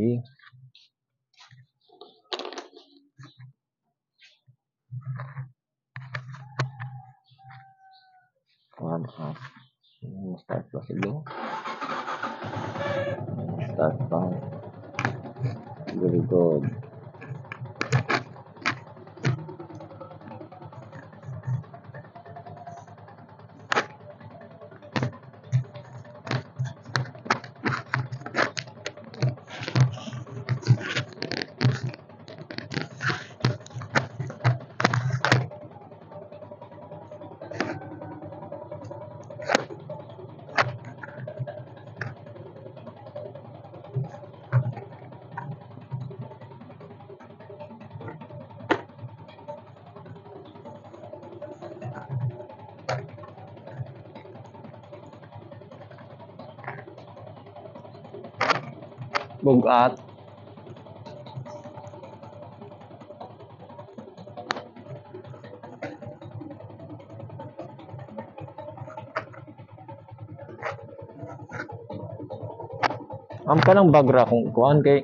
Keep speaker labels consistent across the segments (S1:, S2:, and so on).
S1: be Bugat. Am ka ng bagra kung kuhan kay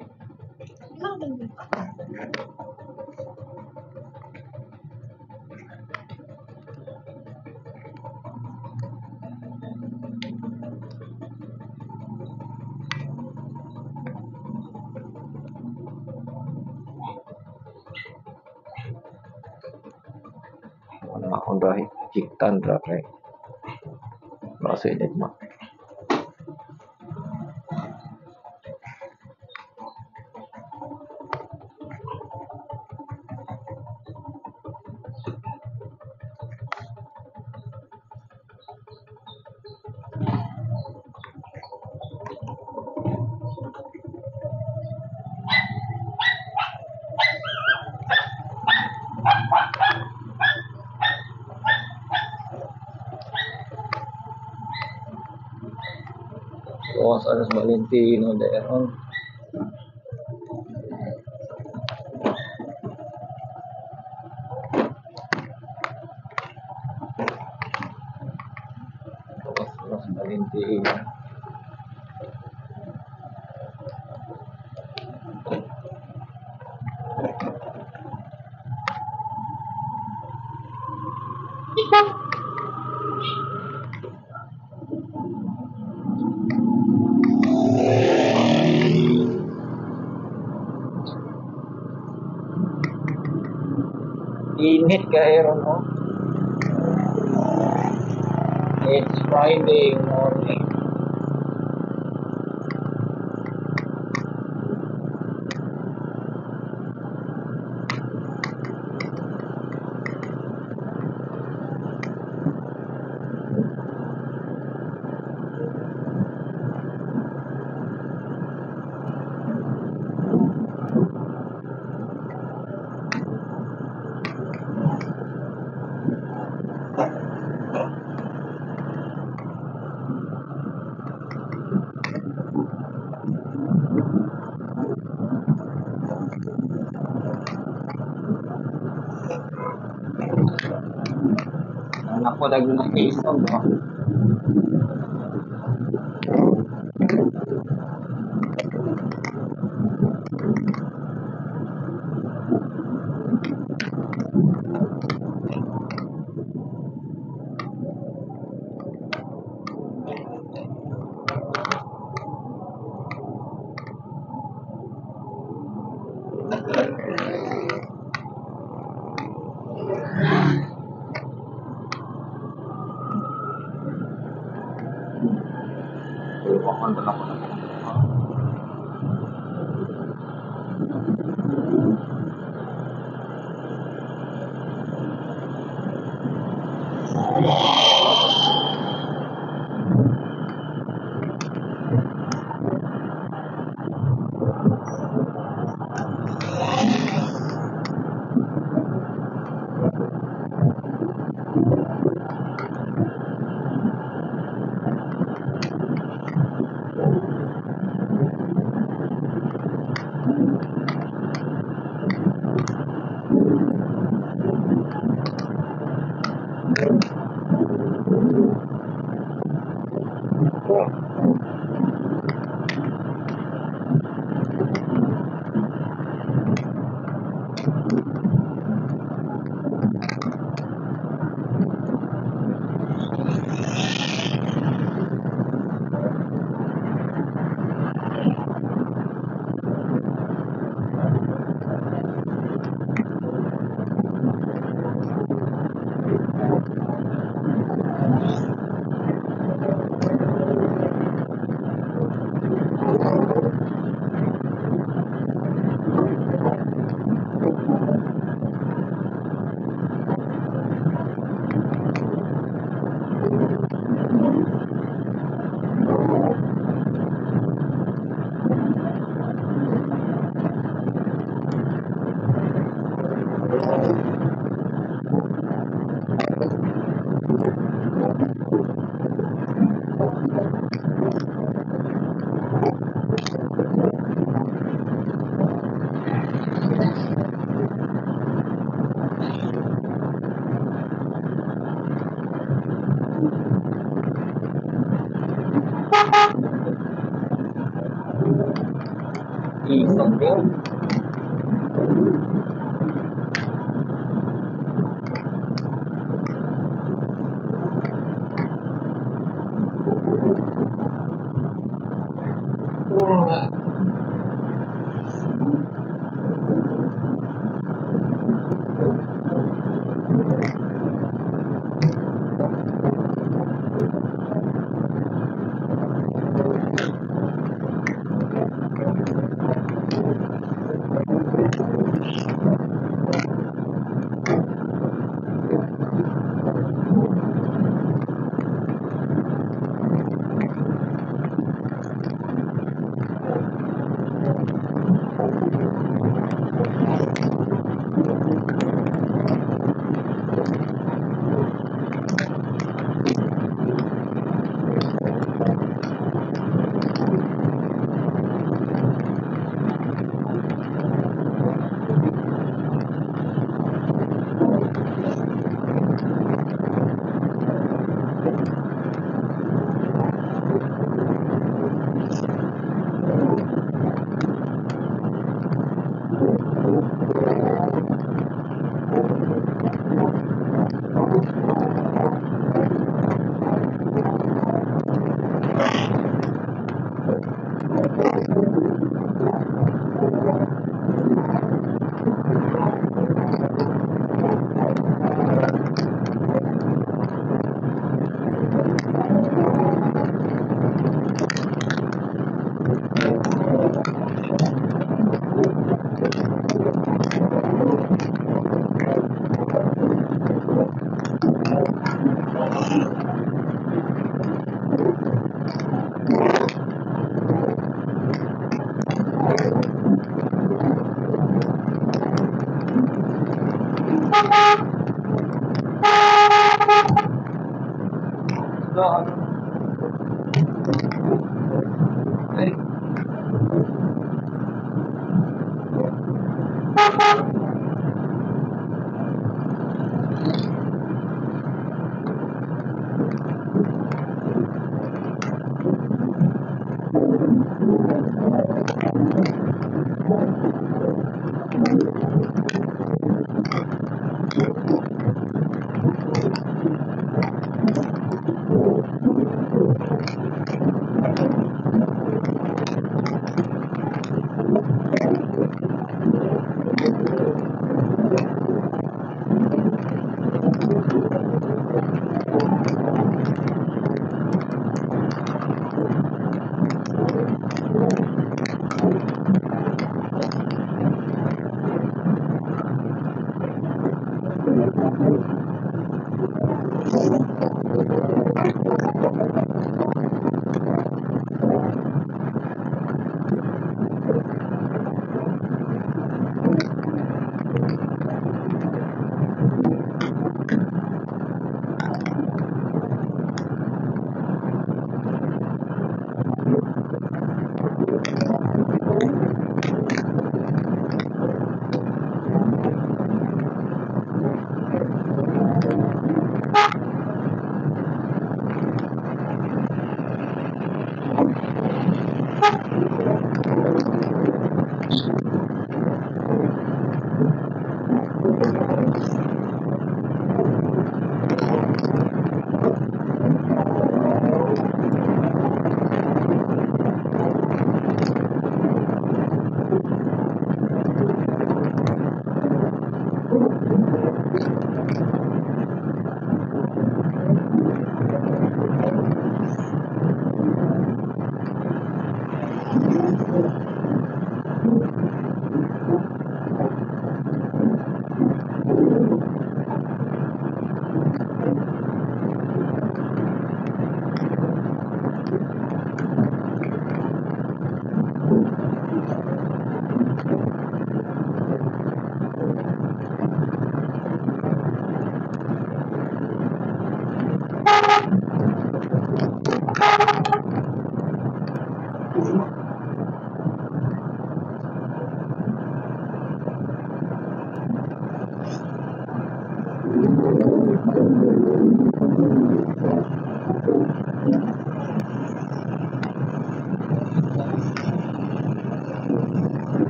S1: Terus, terus, berhenti. init no? It's Friday morning. Laguna.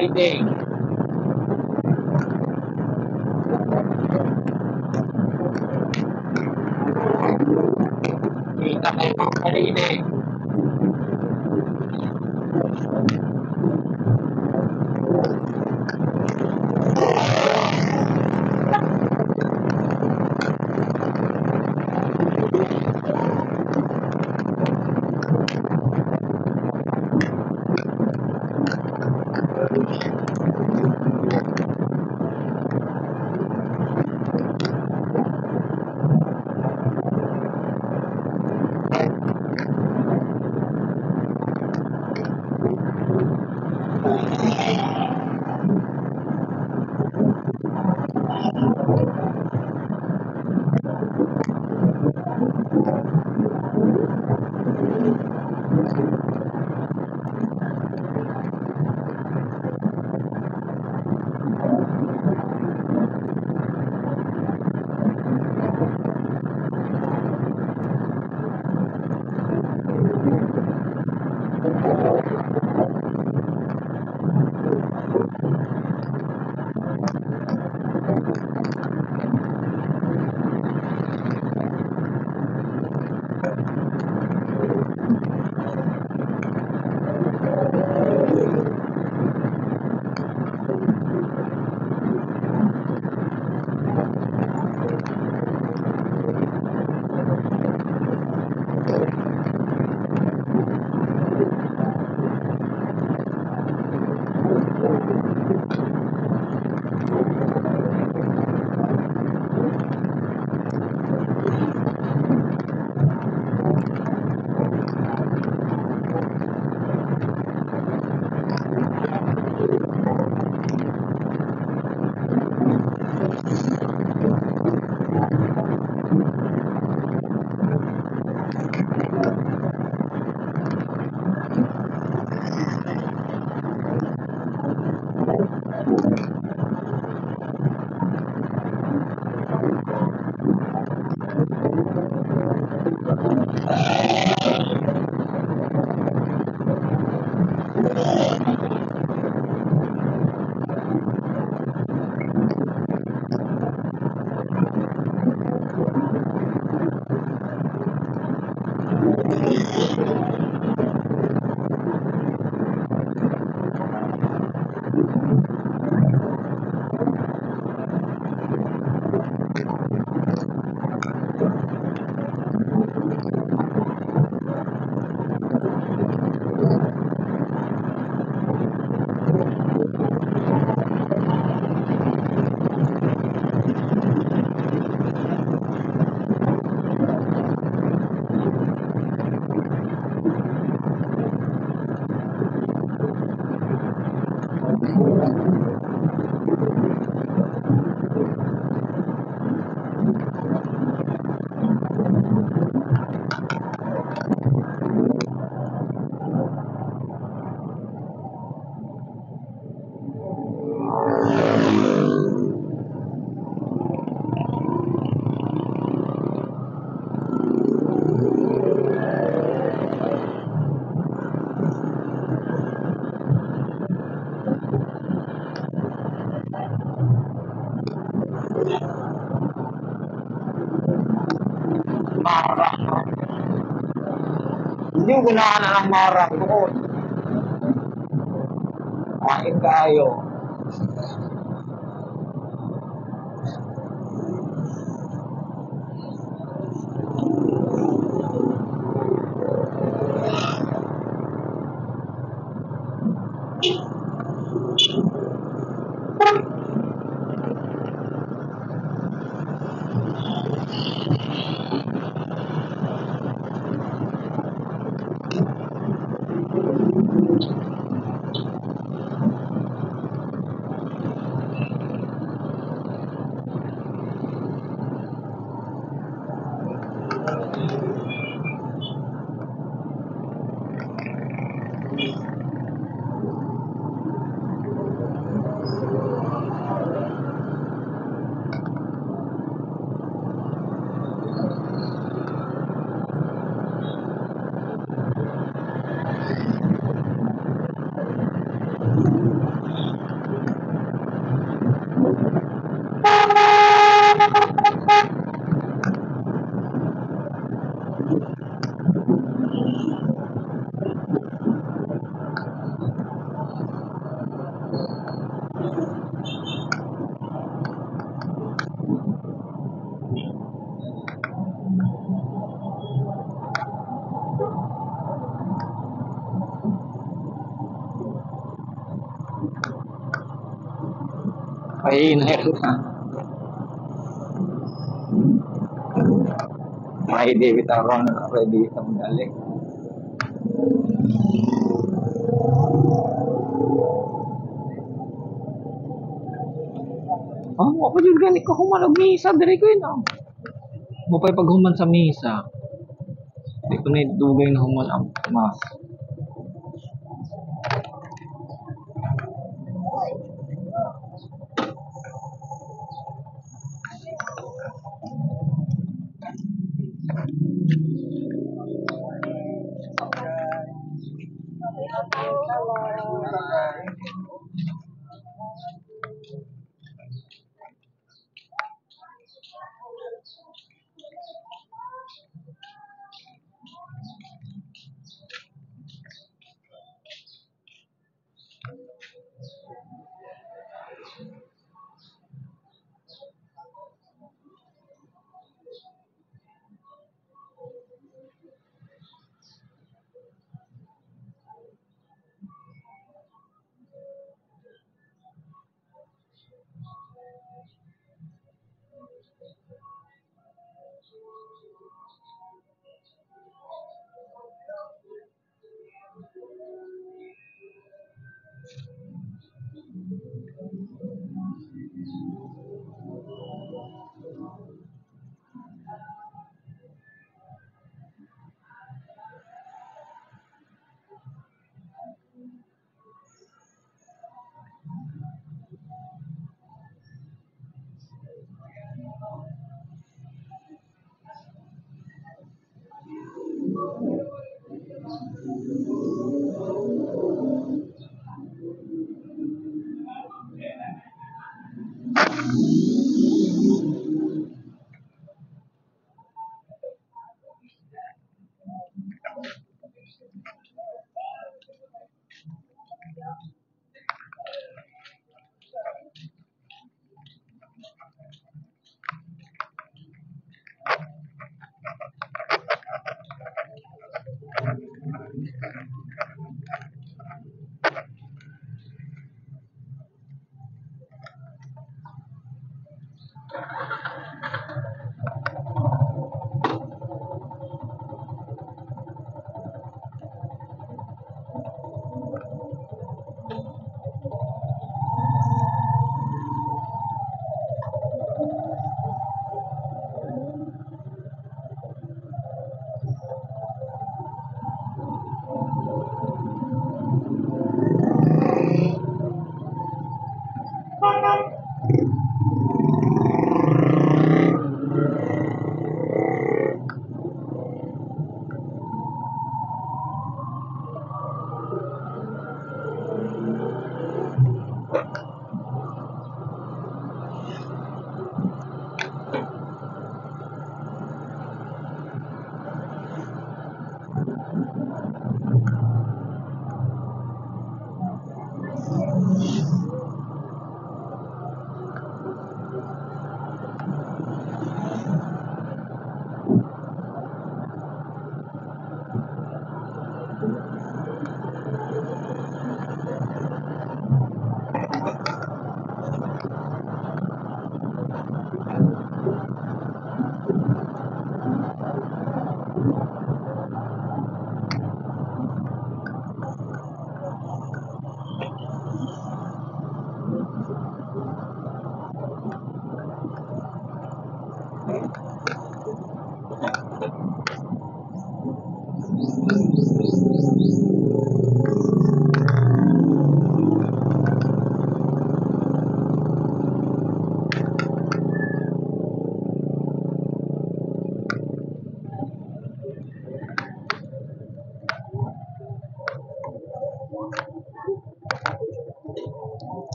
S1: my day. Ko na na ng marang doon. Kain kayo. Na. May David Aron na ready sa magaling. Oh, ako jud gani ko human og misa diri ko ina. Mo pay paghuman sa misa. Di ko ni dugay na human ang mas.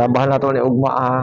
S1: Palabahan na to ni Ugma ah.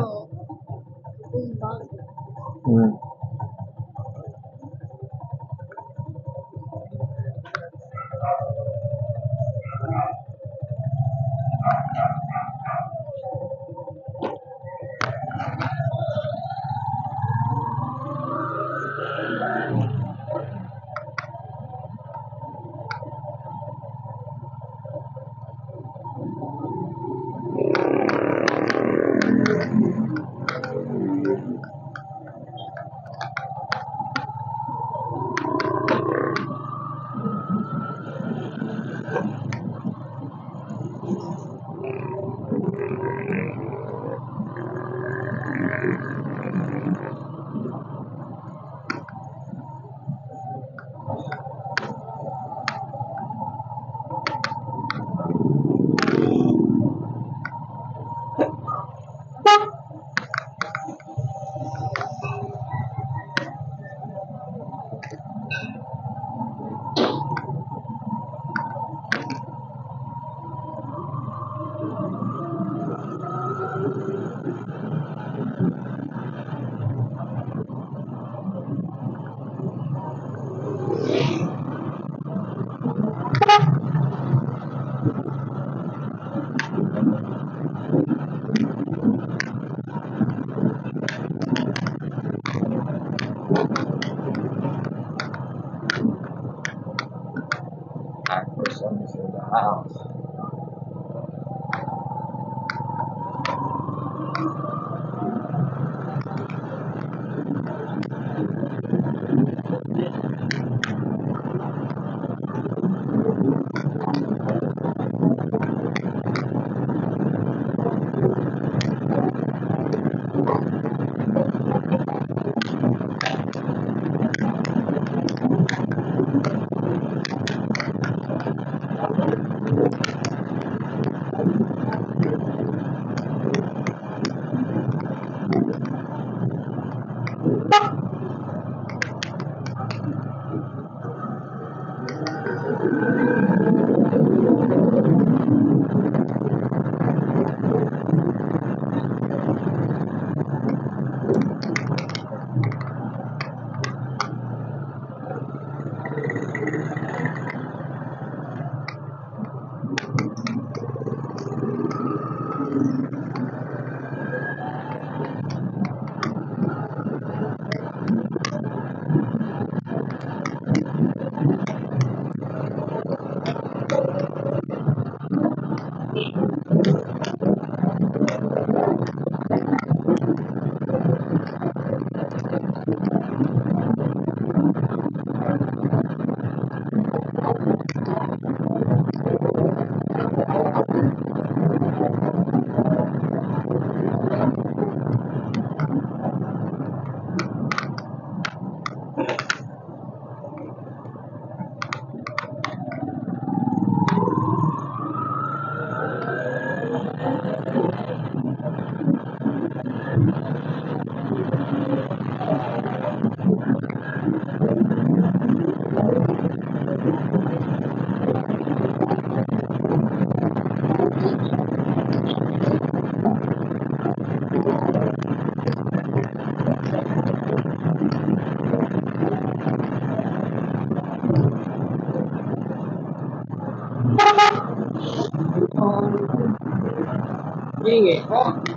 S2: fuck?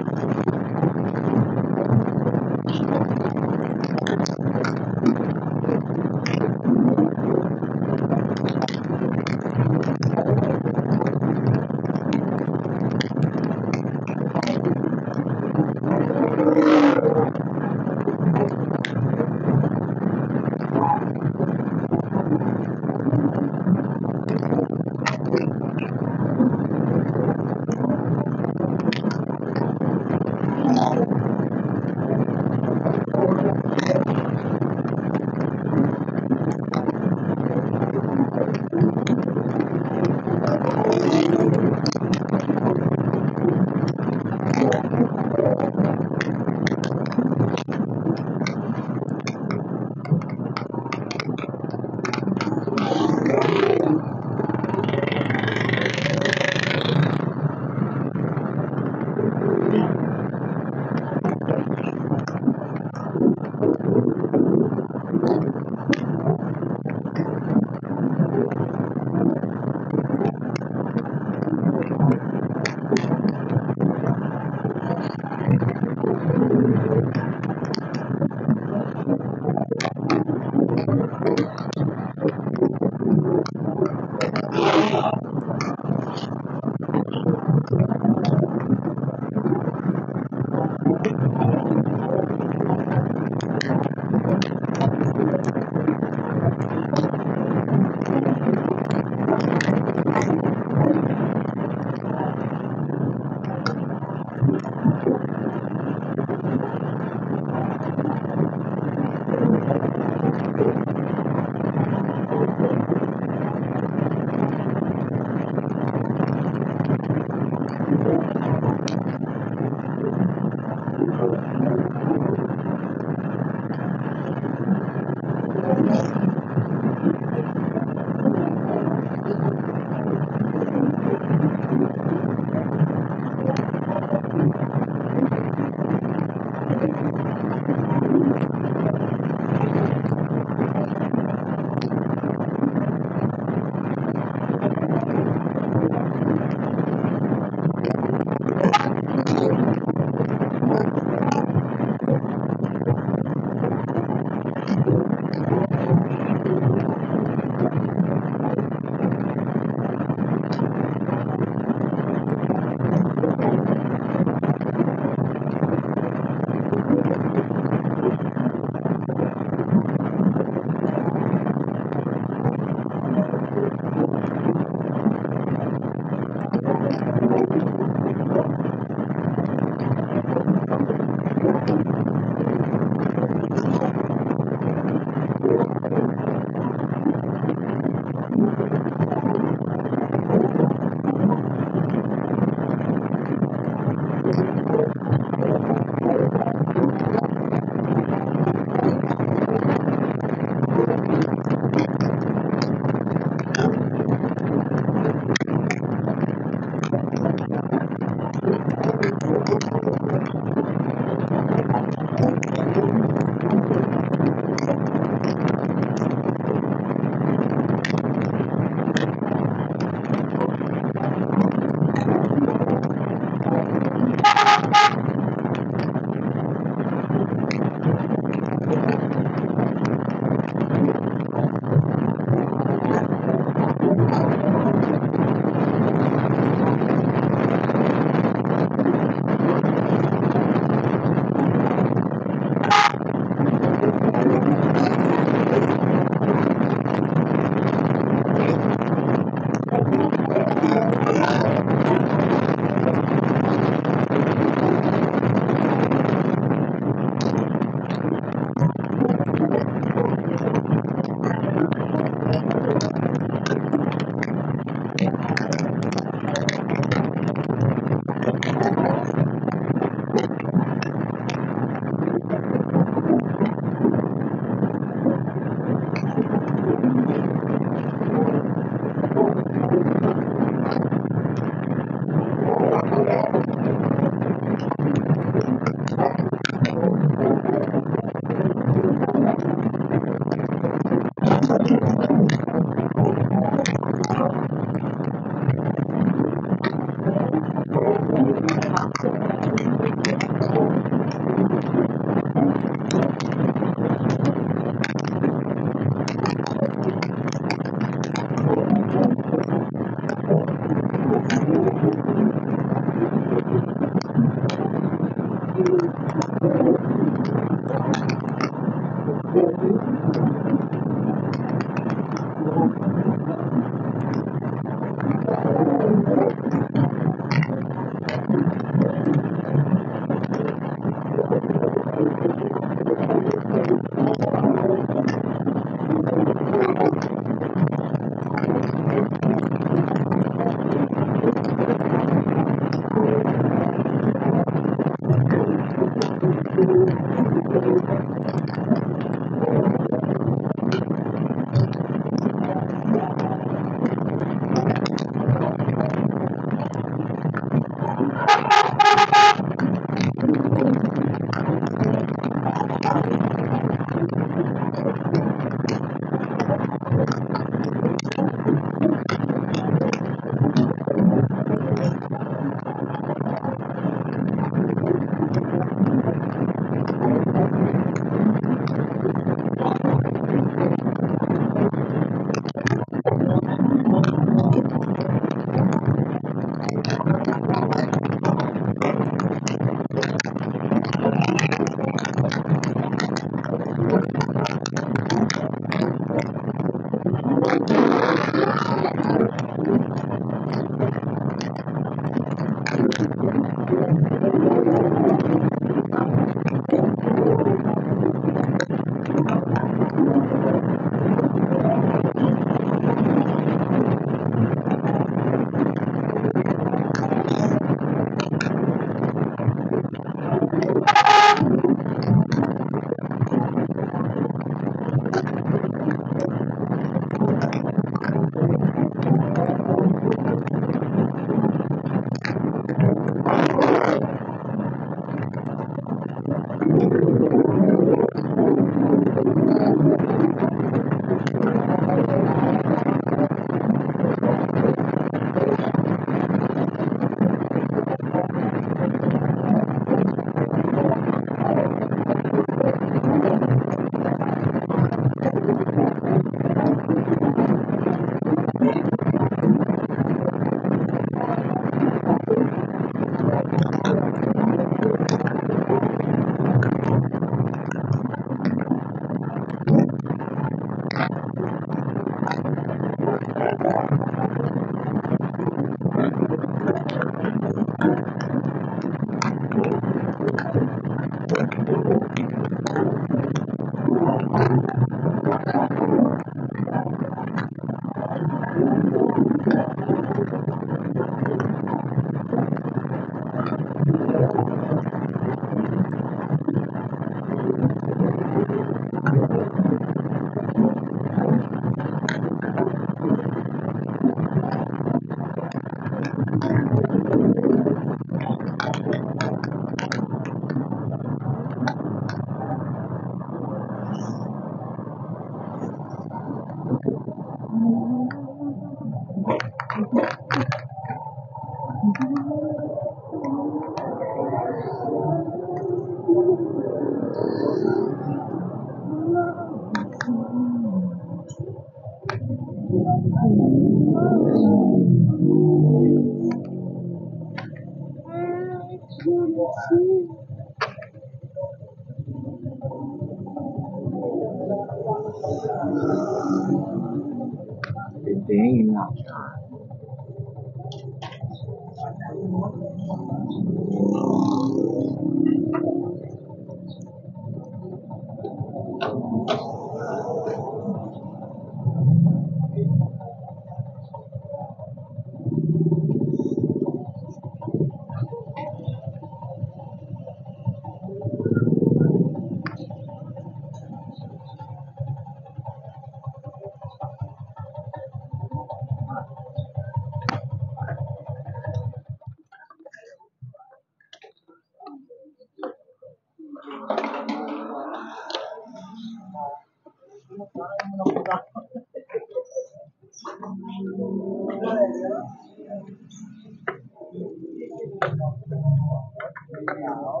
S2: cái nhà nó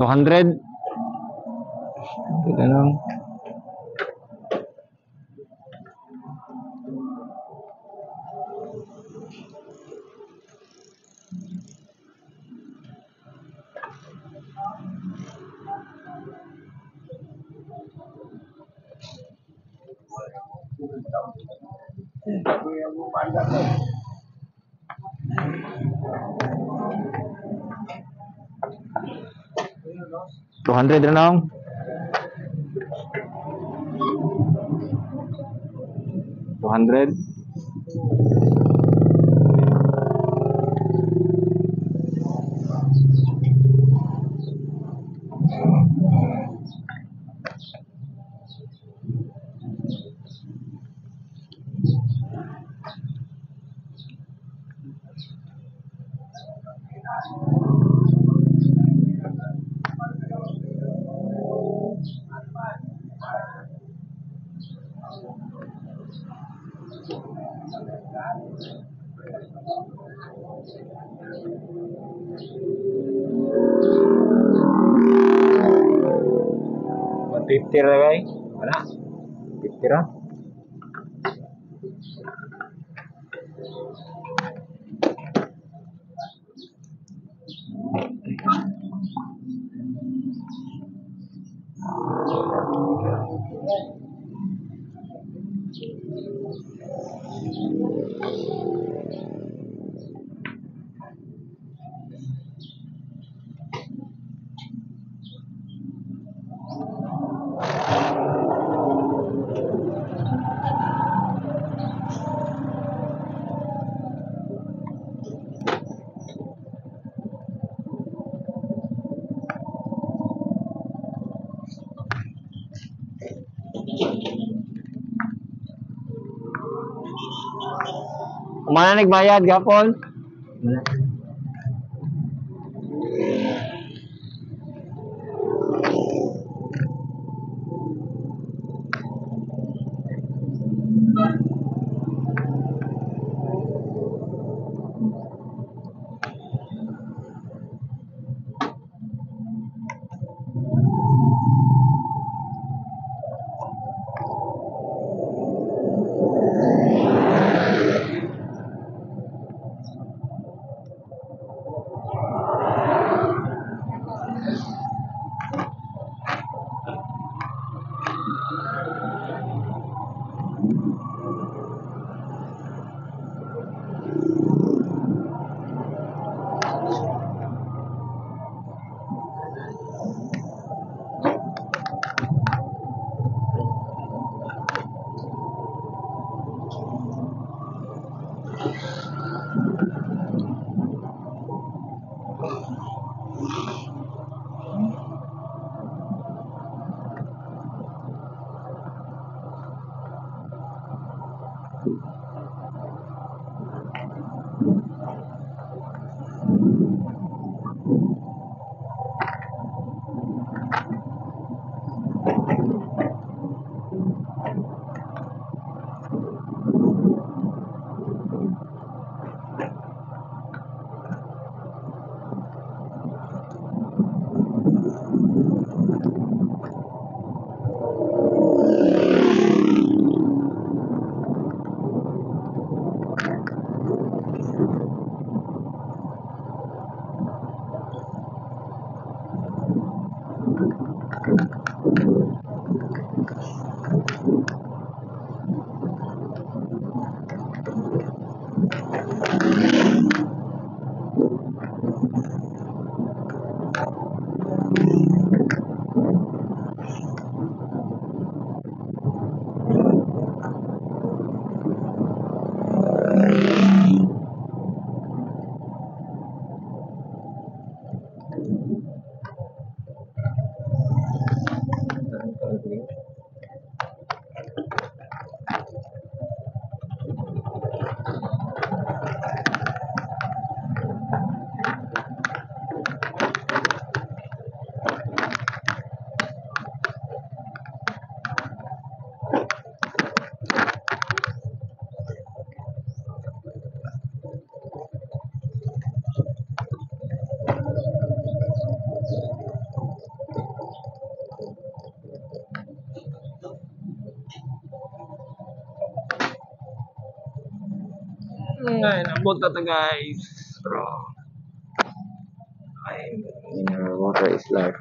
S2: 200. Ganun. Number इतना hundred ra guys. Wala. Fifty ra.
S1: Umana nagbayad gapon. Ngay, nabot na ta guys. Bro.
S3: Ay, mineral water is life.